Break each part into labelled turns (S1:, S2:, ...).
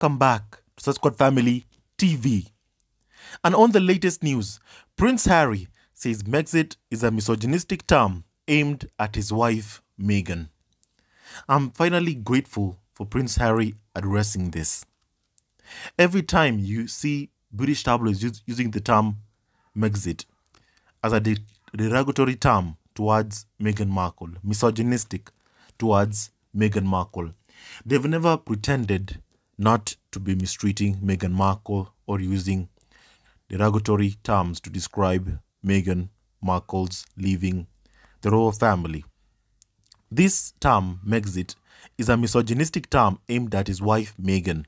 S1: Welcome back to Squad Family TV. And on the latest news, Prince Harry says Megxit is a misogynistic term aimed at his wife, Meghan. I'm finally grateful for Prince Harry addressing this. Every time you see British tabloids using the term Megxit as a de- derogatory term towards Meghan Markle, misogynistic towards Meghan Markle, they've never pretended not to be mistreating Meghan Markle or using derogatory terms to describe Meghan Markle's leaving the royal family. This term, Megxit, is a misogynistic term aimed at his wife Meghan.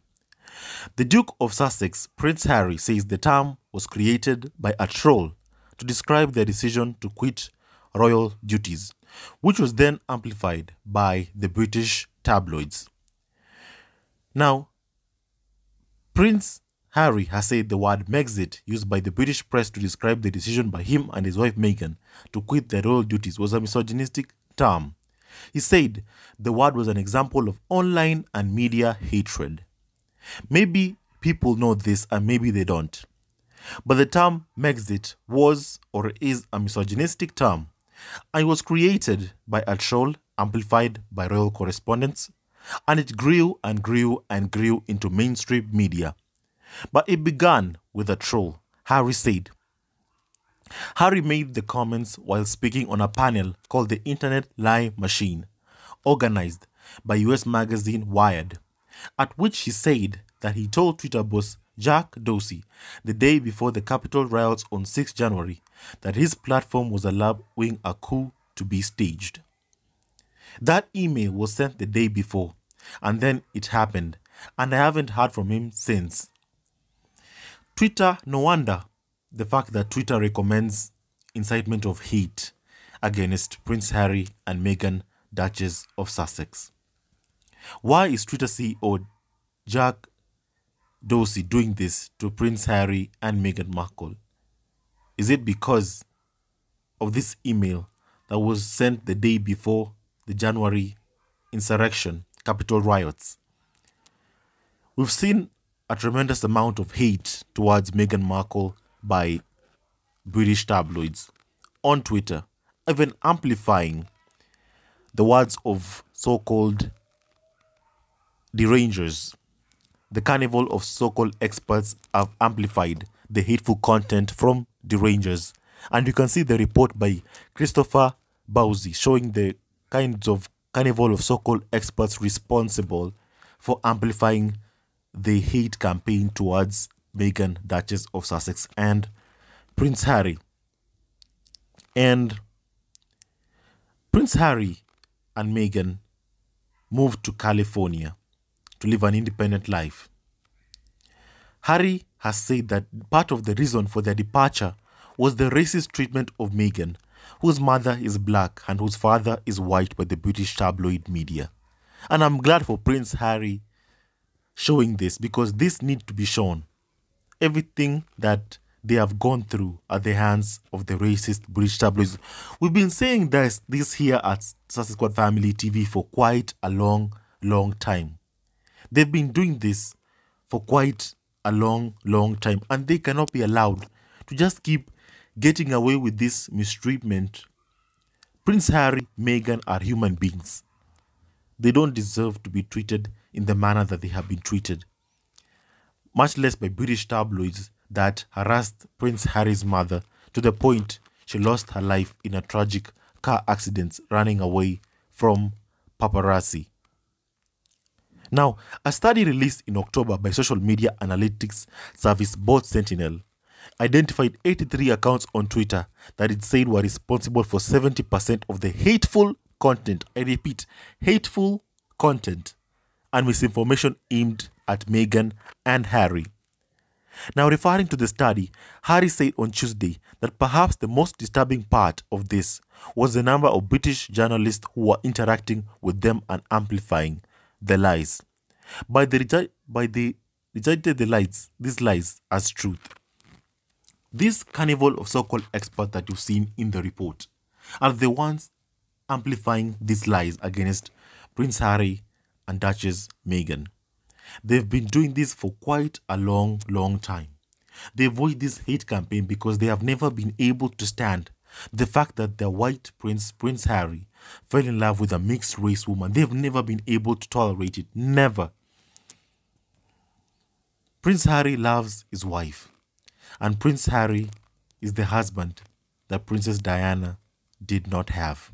S1: The Duke of Sussex, Prince Harry, says the term was created by a troll to describe their decision to quit royal duties, which was then amplified by the British tabloids. Now, Prince Harry has said the word Megxit, used by the British press to describe the decision by him and his wife Meghan to quit their royal duties, was a misogynistic term. He said the word was an example of online and media hatred. Maybe people know this and maybe they don't. But the term Megxit was or is a misogynistic term and it was created by a troll amplified by royal correspondents and it grew and grew and grew into mainstream media. But it began with a troll, Harry said. Harry made the comments while speaking on a panel called the Internet Lie Machine, organized by US magazine Wired, at which he said that he told Twitter boss Jack Dorsey the day before the Capitol riots on 6 January that his platform was allowing a coup to be staged. That email was sent the day before, and then it happened, and I haven't heard from him since. Twitter, no wonder the fact that Twitter recommends incitement of hate against Prince Harry and Meghan, Duchess of Sussex. Why is Twitter CEO Jack Dorsey doing this to Prince Harry and Meghan Markle? Is it because of this email that was sent the day before the January insurrection, Capitol riots? We've seen a tremendous amount of hate towards Meghan Markle by British tabloids on Twitter, even amplifying the words of so called derangers. The carnival of so called experts have amplified the hateful content from derangers. And you can see the report by Christopher Bouzy showing the kinds of carnival of so called experts responsible for amplifying the hate campaign towards Meghan, Duchess of Sussex, and Prince Harry. And Prince Harry and Meghan moved to California to live an independent life. Harry has said that part of the reason for their departure was the racist treatment of Meghan, whose mother is black and whose father is white by the British tabloid media. And I'm glad for Prince Harry showing this because this needs to be shown. Everything that they have gone through at the hands of the racist British tabloids. We've been saying this, this here at Squad Family TV for quite a long, long time. They've been doing this for quite a long, long time, and they cannot be allowed to just keep getting away with this mistreatment. Prince Harry, Meghan are human beings. They don't deserve to be treated in the manner that they have been treated, much less by British tabloids that harassed Prince Harry's mother to the point she lost her life in a tragic car accident running away from paparazzi. Now, a study released in October by social media analytics service Bot Sentinel identified 83 accounts on Twitter that it said were responsible for 70% of the hateful content. I repeat, hateful content and misinformation aimed at Meghan and Harry. Now, referring to the study, Harry said on Tuesday that perhaps the most disturbing part of this was the number of British journalists who were interacting with them and amplifying the lies. By the by the rejected the lies, these lies as truth. This carnival of so-called experts that you've seen in the report are the ones amplifying these lies against Prince Harry and Duchess Meghan. They've been doing this for quite a long, long time. They avoid this hate campaign because they have never been able to stand the fact that their white prince, Prince Harry, fell in love with a mixed race woman. They've never been able to tolerate it. Never. Prince Harry loves his wife, and Prince Harry is the husband that Princess Diana did not have.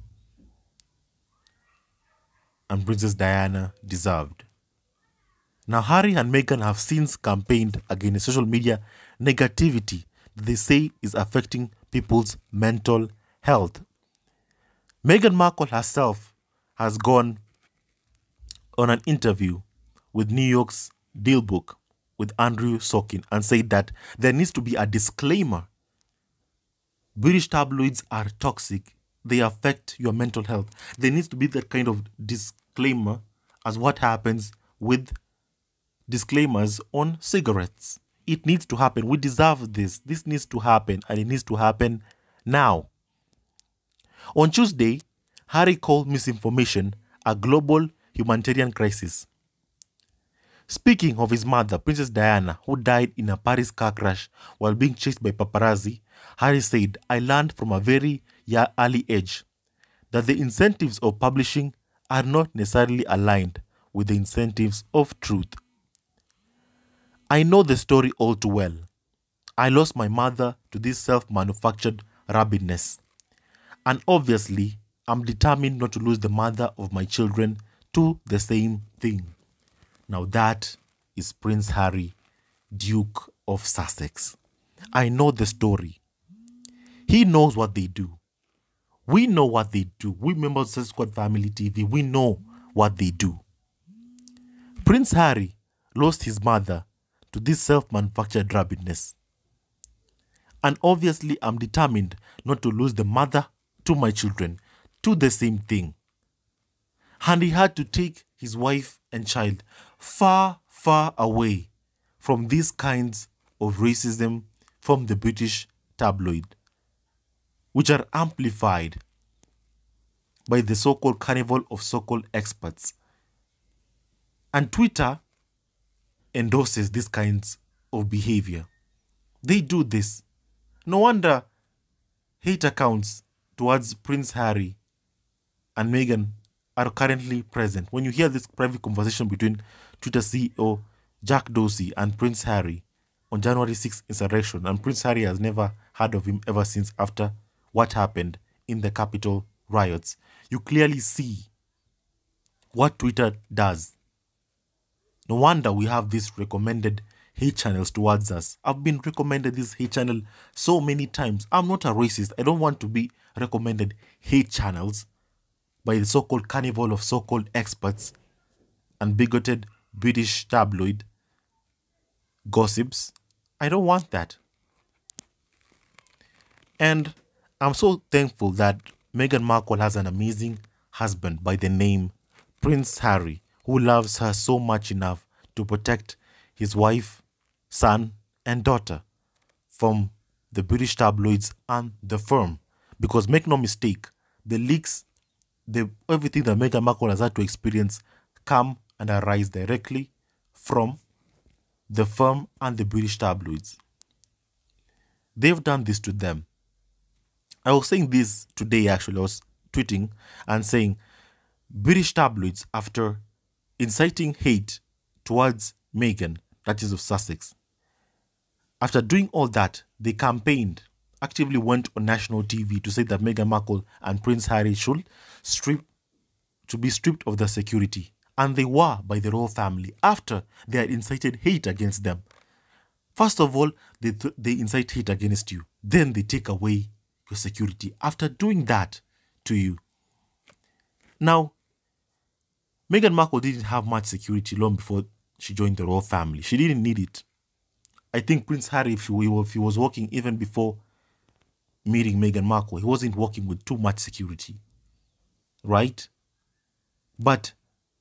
S1: And Princess Diana deserved. Now, Harry and Meghan have since campaigned against social media negativity they say is affecting people's mental health. Meghan Markle herself has gone on an interview with New York's DealBook with Andrew Sorkin and said that there needs to be a disclaimer. British tabloids are toxic. They affect your mental health. There needs to be that kind of disclaimer as what happens with disclaimers on cigarettes. It needs to happen. We deserve this. This needs to happen and it needs to happen now. On Tuesday, Harry called misinformation a global humanitarian crisis. Speaking of his mother, Princess Diana, who died in a Paris car crash while being chased by paparazzi, Harry said, I learned from a very early age that the incentives of publishing are not necessarily aligned with the incentives of truth. I know the story all too well. I lost my mother to this self manufactured rabidness. And obviously, I'm determined not to lose the mother of my children to the same thing. Now, that is Prince Harry, Duke of Sussex. I know the story. He knows what they do. We know what they do. We members of the Squad Family TV, we know what they do. Prince Harry lost his mother to this self manufactured rabidness. And obviously, I'm determined not to lose the mother to my children to the same thing. And he had to take his wife and child far, far away from these kinds of racism from the British tabloid, which are amplified by the so called carnival of so called experts. And Twitter endorses these kinds of behavior. They do this. No wonder hate accounts towards Prince Harry and Meghan are currently present. When you hear this private conversation between Twitter CEO Jack Dorsey and Prince Harry on January 6th insurrection, and Prince Harry has never heard of him ever since after what happened in the Capitol riots, you clearly see what Twitter does. No wonder we have these recommended hate channels towards us. I've been recommended this hate channel so many times. I'm not a racist. I don't want to be recommended hate channels by the so-called carnival of so-called experts and bigoted British tabloid gossips. I don't want that. And I'm so thankful that Meghan Markle has an amazing husband by the name Prince Harry, who loves her so much enough to protect his wife, son, and daughter from the British tabloids and the firm. Because make no mistake, the leaks, the everything that Meghan Markle has had to experience come and arise directly from the firm and the British tabloids. They've done this to them. I was saying this today actually, I was tweeting and saying British tabloids, after inciting hate towards Meghan, Duchess of Sussex, after doing all that, they campaigned, actively went on national TV to say that Meghan Markle and Prince Harry should strip to be stripped of their security. And they were by the royal family after they had incited hate against them. First of all, they, th- they incite hate against you. Then they take away your security after doing that to you. Now, Meghan Markle didn't have much security long before she joined the royal family. She didn't need it. I think Prince Harry, if he, if he was working even before meeting Meghan Markle, he wasn't working with too much security. Right? But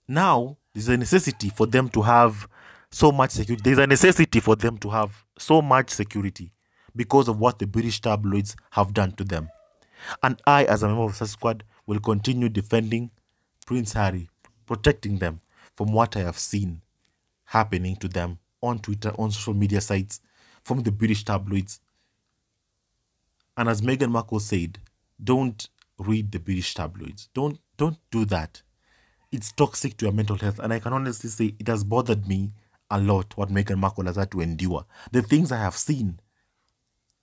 S1: now there's a necessity for them to have so much security. There's a necessity for them to have so much security because of what the British tabloids have done to them. And I, as a member of the squad, will continue defending Prince Harry, protecting them from what I have seen happening to them on Twitter, on social media sites, from the British tabloids. And as Meghan Markle said, don't read the British tabloids. Don't don't do that. It's toxic to your mental health. And I can honestly say it has bothered me a lot what Meghan Markle has had to endure. The things I have seen.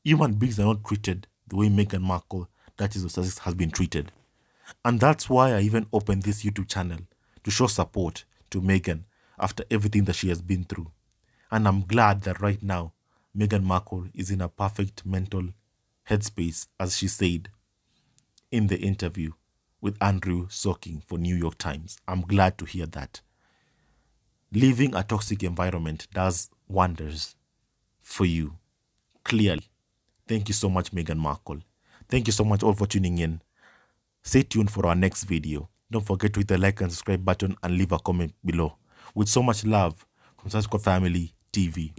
S1: Human beings are not treated the way Meghan Markle, that is, has been treated. And that's why I even opened this YouTube channel to show support to Meghan after everything that she has been through. And I'm glad that right now, Meghan Markle is in a perfect mental headspace, as she said in the interview with Andrew Sorkin for New York Times. I'm glad to hear that. Living a toxic environment does wonders for you, clearly. Thank you so much, Meghan Markle. Thank you so much all for tuning in. Stay tuned for our next video. Don't forget to hit the like and subscribe button and leave a comment below. With so much love from Squad Family TV.